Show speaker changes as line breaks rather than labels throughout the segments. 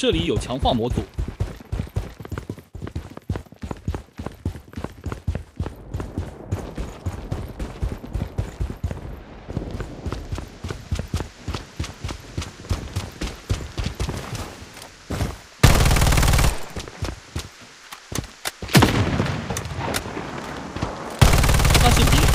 这里有强化模组。发现敌人。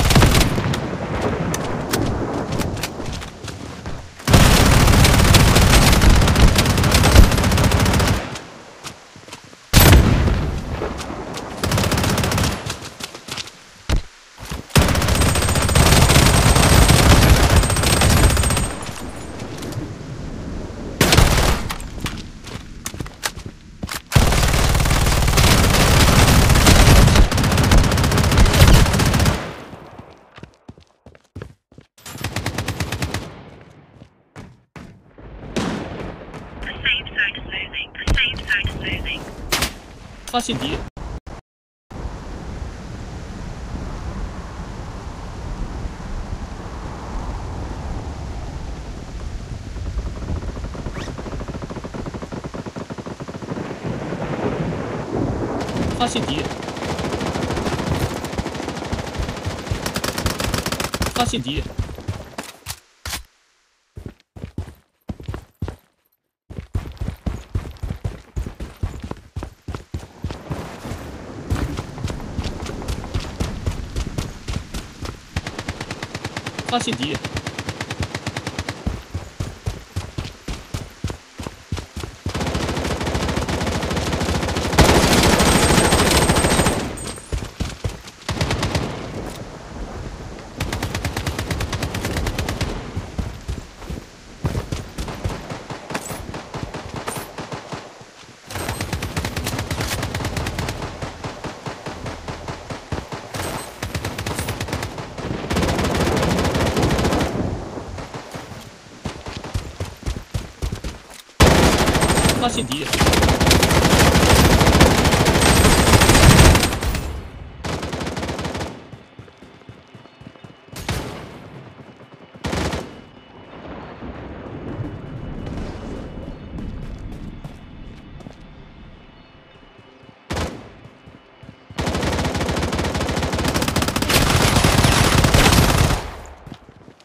信敌他信敌他信敌发现敌人。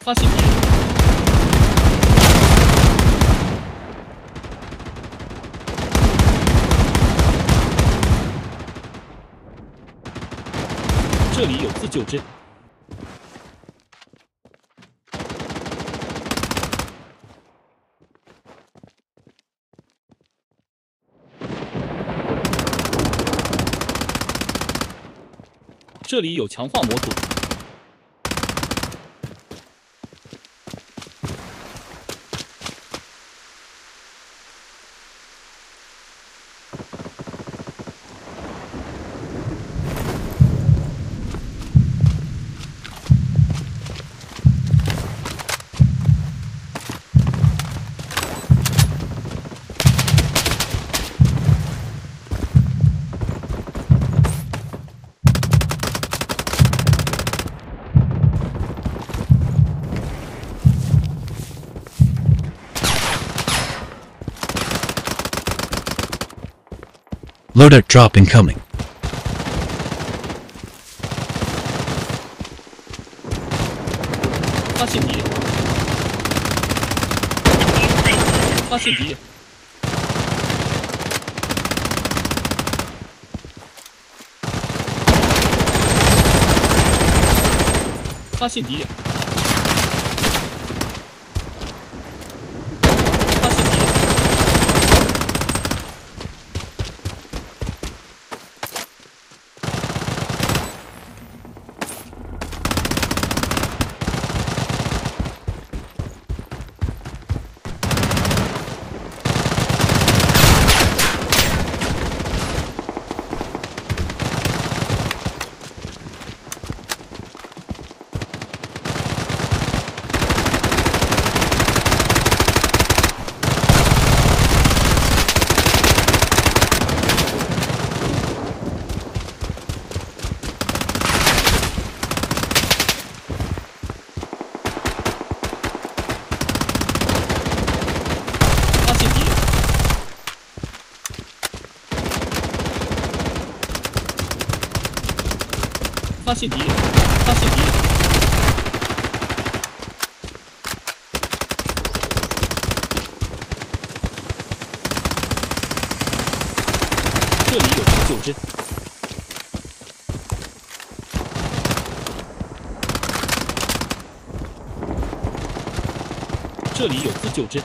发现。这里有自救针。这里有强化模组。
Loadout drop incoming.
发现敌人。发现敌人。发发现敌人，发现敌人，这里有急救针，这里有自救针，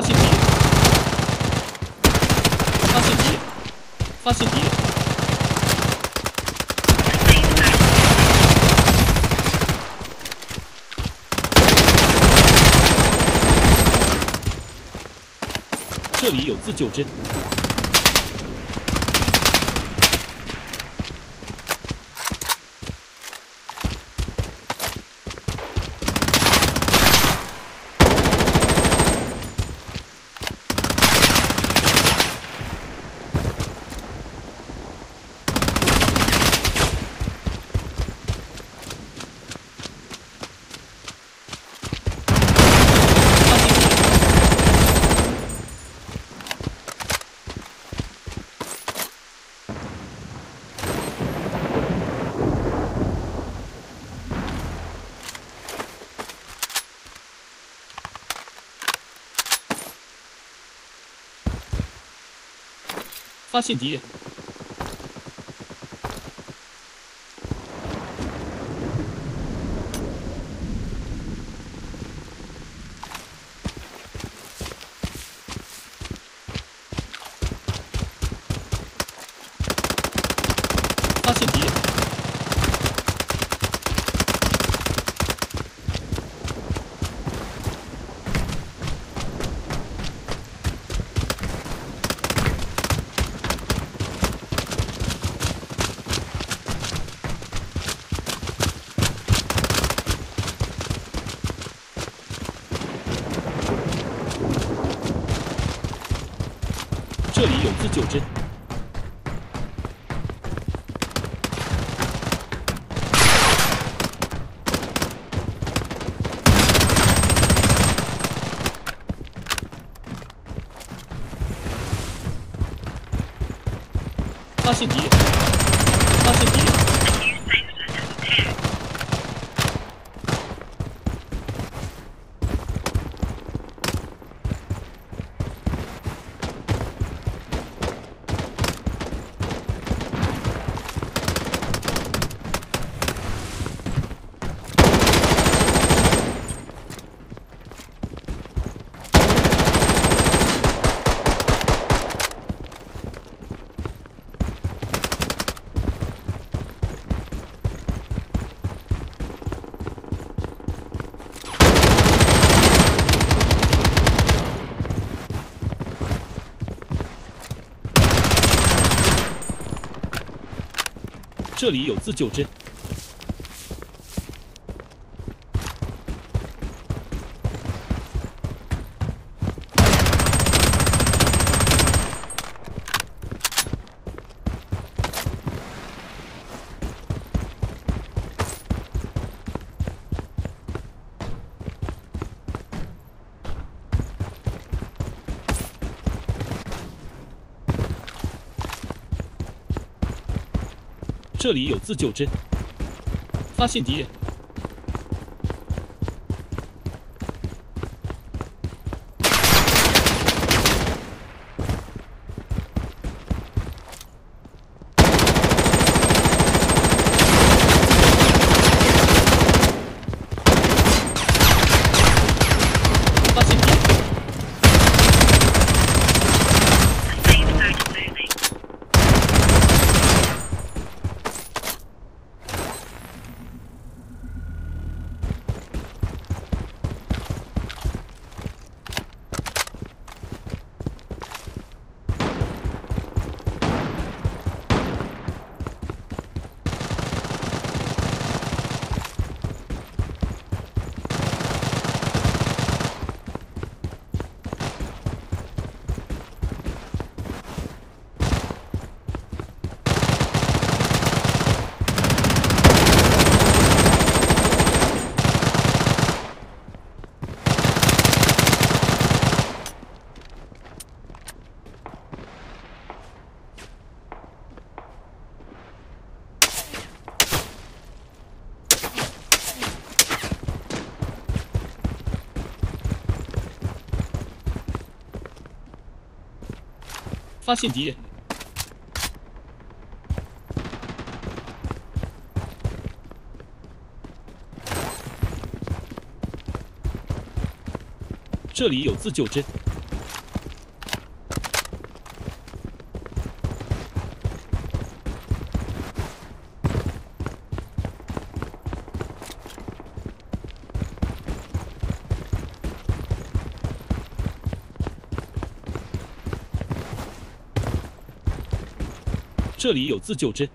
发现敌人，发现敌人，发现敌人。这里有自救针，发现发现敌人，这里有自救针，这里有自救针，发现敌人，发现敌人，发现敌人，这里有自救针。这里有自救针。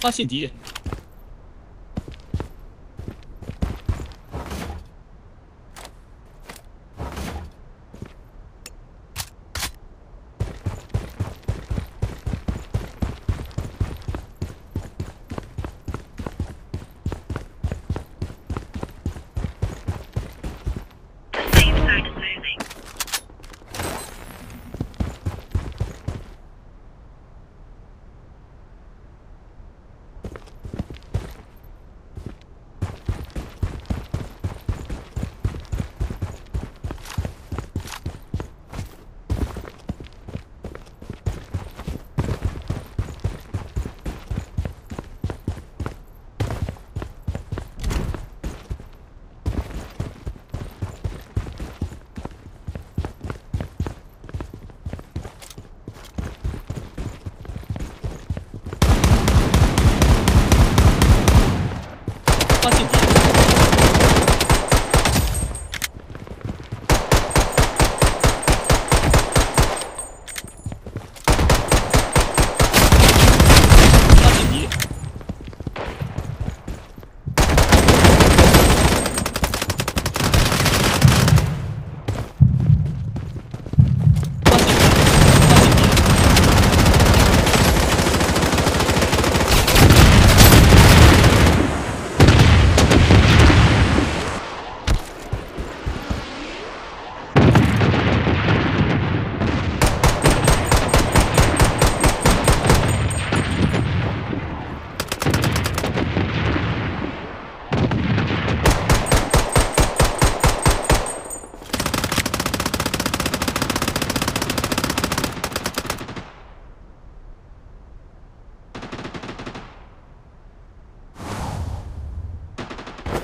发现敌人，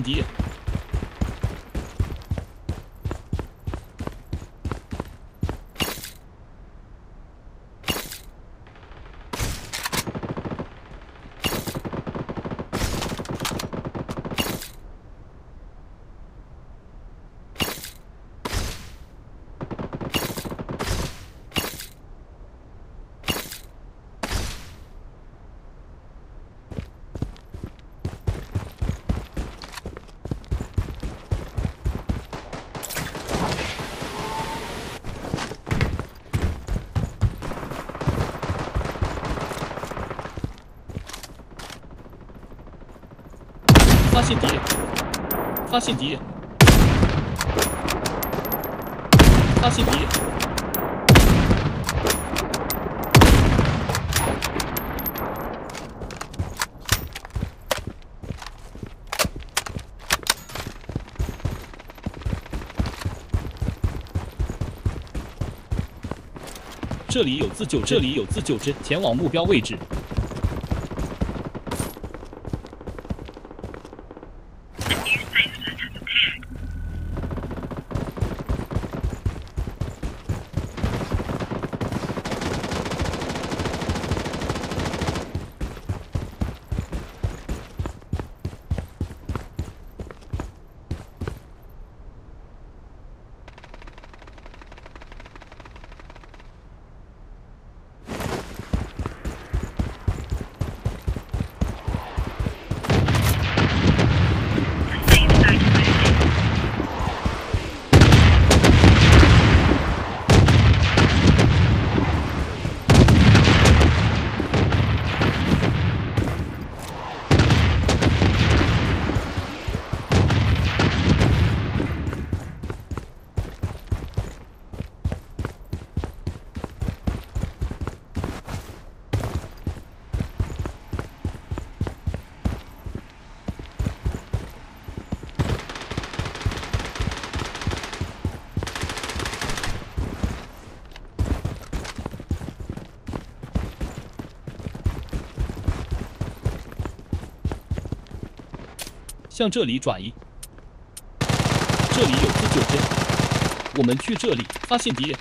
敌人，现敌人，发现敌人！发现敌人！这里有自救，这里有自救针，前往目标位置。向这里转移。这里有自救针，我们去这里发现敌人。